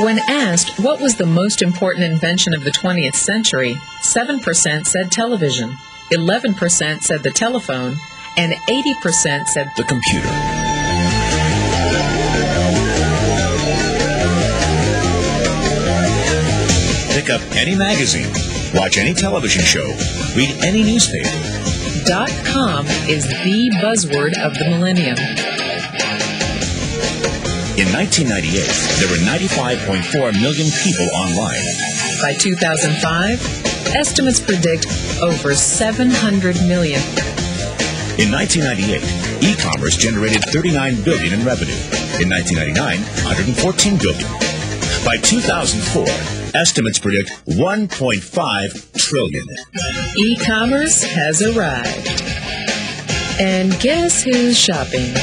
When asked what was the most important invention of the 20th century, 7% said television, 11% said the telephone, and 80% said the computer. Pick up any magazine, watch any television show, read any newspaper. Dot com is the buzzword of the millennium. In 1998, there were 95.4 million people online. By 2005, estimates predict over 700 million. In 1998, e-commerce generated 39 billion in revenue. In 1999, 114 billion. By 2004, estimates predict 1.5 trillion. E-commerce has arrived. And guess who's shopping?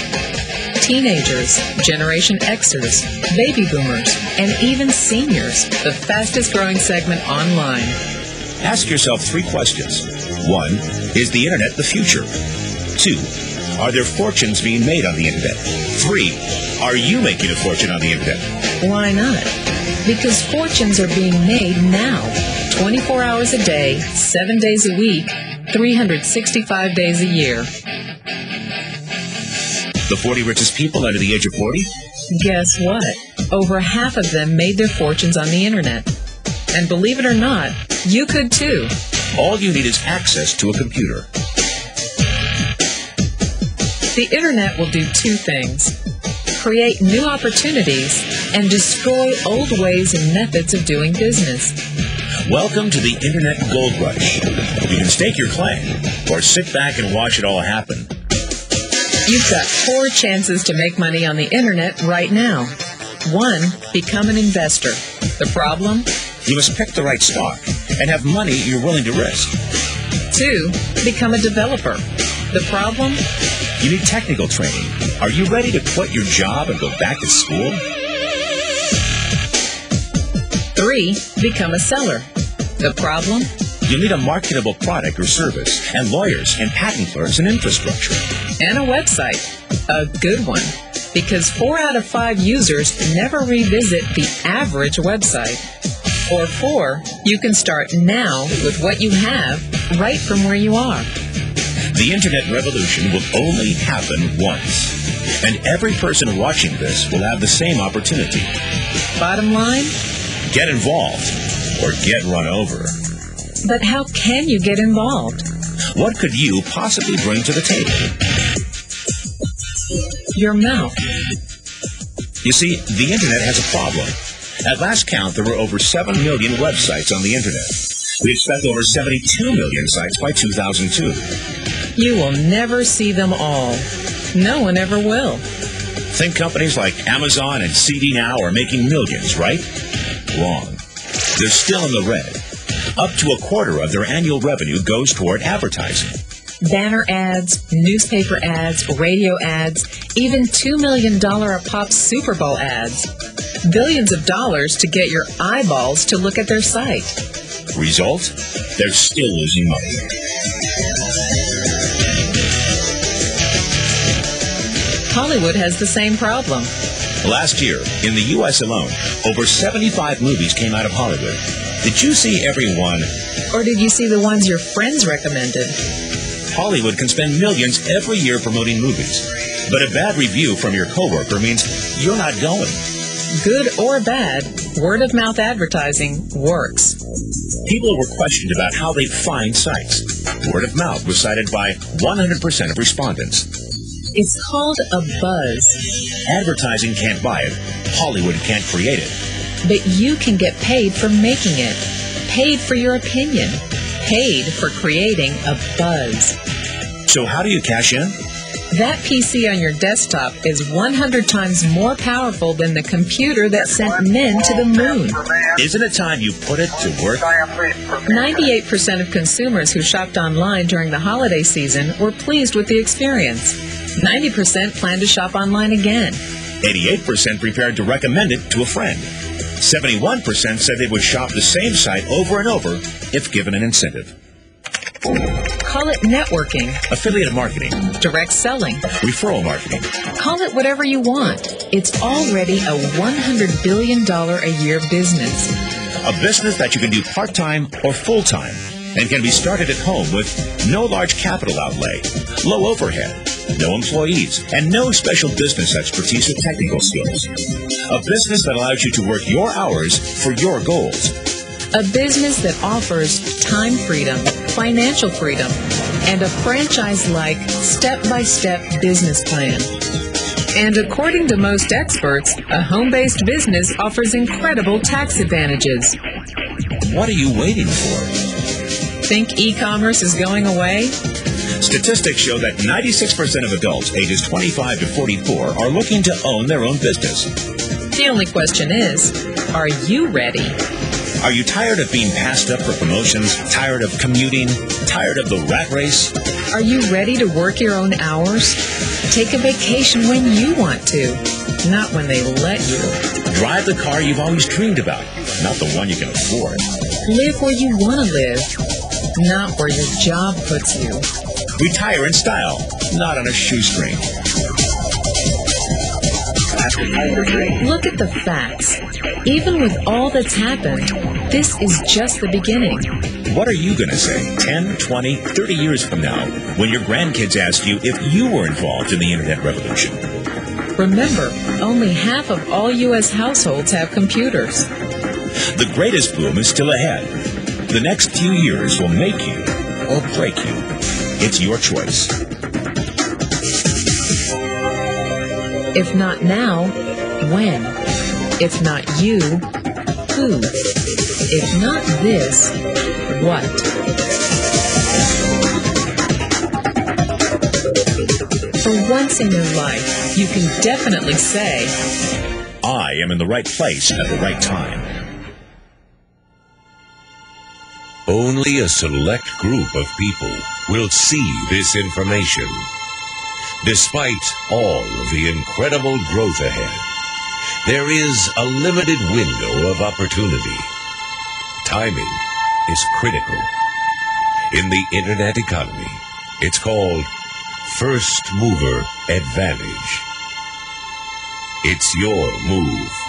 Teenagers, Generation Xers, baby boomers, and even seniors, the fastest growing segment online. Ask yourself three questions. One, is the internet the future? Two, are there fortunes being made on the internet? Three, are you making a fortune on the internet? Why not? Because fortunes are being made now, 24 hours a day, 7 days a week, 365 days a year. The 40 richest people under the age of 40? Guess what? Over half of them made their fortunes on the internet. And believe it or not, you could too. All you need is access to a computer. The internet will do two things create new opportunities and destroy old ways and methods of doing business. Welcome to the Internet Gold Rush. You can stake your claim or sit back and watch it all happen. You've got four chances to make money on the internet right now. One, become an investor. The problem? You must pick the right stock and have money you're willing to risk. Two, become a developer. The problem? You need technical training. Are you ready to quit your job and go back to school? Three, become a seller. The problem? You'll need a marketable product or service, and lawyers and patent clerks and infrastructure. And a website. A good one. Because four out of five users never revisit the average website. Or four, you can start now with what you have right from where you are. The internet revolution will only happen once. And every person watching this will have the same opportunity. Bottom line? Get involved or get run over. But how can you get involved? What could you possibly bring to the table? Your mouth. You see, the internet has a problem. At last count, there were over 7 million websites on the internet. We expect over 72 million sites by 2002. You will never see them all. No one ever will. Think companies like Amazon and CD Now are making millions, right? Wrong. They're still in the red. Up to a quarter of their annual revenue goes toward advertising. Banner ads, newspaper ads, radio ads, even $2 million a pop Super Bowl ads. Billions of dollars to get your eyeballs to look at their site. Result? They're still losing money. Hollywood has the same problem. Last year, in the U.S. alone, over 75 movies came out of Hollywood. Did you see every one? Or did you see the ones your friends recommended? Hollywood can spend millions every year promoting movies. But a bad review from your coworker means you're not going. Good or bad, word of mouth advertising works. People were questioned about how they find sites. Word of mouth was cited by 100% of respondents. It's called a buzz. Advertising can't buy it. Hollywood can't create it. But you can get paid for making it. Paid for your opinion. Paid for creating a buzz. So how do you cash in? That PC on your desktop is 100 times more powerful than the computer that sent men to the moon. Isn't it time you put it to work? 98% of consumers who shopped online during the holiday season were pleased with the experience. 90% plan to shop online again. 88% prepared to recommend it to a friend. 71% said they would shop the same site over and over if given an incentive. Call it networking, Affiliate marketing, direct selling. referral marketing, Call it whatever you want. It's already a $100 billion a year business. A business that you can do part time or full time and can be started at home with no large capital outlay, low overhead, no employees, and no special business expertise or technical skills. A business that allows you to work your hours for your goals. A business that offers time freedom, financial freedom, and a franchise like step by step business plan. And according to most experts, a home based business offers incredible tax advantages. What are you waiting for? Think e commerce is going away? Statistics show that 96% of adults ages 25 to 44 are looking to own their own business. The only question is are you ready? Are you tired of being passed up for promotions? Tired of commuting? Tired of the rat race? Are you ready to work your own hours? Take a vacation when you want to, not when they let you. Drive the car you've always dreamed about, not the one you can afford. Live where you want to live, not where your job puts you. Retire in style, not on a shoestring. Look at the facts. Even with all that's happened, this is just the beginning. What are you going to say 10, 20, 30 years from now when your grandkids ask you if you were involved in the internet revolution? Remember, only half of all U.S. households have computers. The greatest boom is still ahead. The next few years will make you or break you. It's your choice. If not now, when? If not you, who? If not this, what? For once in your life, you can definitely say, I am in the right place at the right time. Only a select group of people will see this information. Despite all of the incredible growth ahead, there is a limited window of opportunity. Timing is critical. In the internet economy, it's called first mover advantage. It's your move.